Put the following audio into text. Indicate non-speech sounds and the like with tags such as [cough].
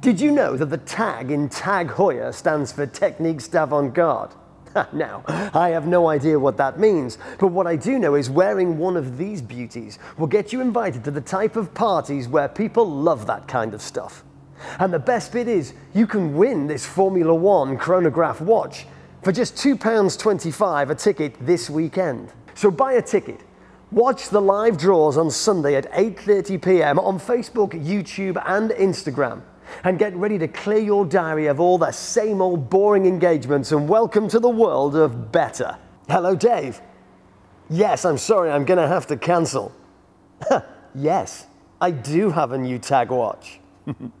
Did you know that the tag in Tag Heuer stands for Techniques d'Avant-Garde? now, I have no idea what that means, but what I do know is wearing one of these beauties will get you invited to the type of parties where people love that kind of stuff. And the best bit is, you can win this Formula One chronograph watch for just £2.25 a ticket this weekend. So buy a ticket, watch the live draws on Sunday at 8.30pm on Facebook, YouTube and Instagram and get ready to clear your diary of all the same old boring engagements and welcome to the world of better. Hello, Dave. Yes, I'm sorry, I'm gonna have to cancel. [laughs] yes, I do have a new tag watch. [laughs]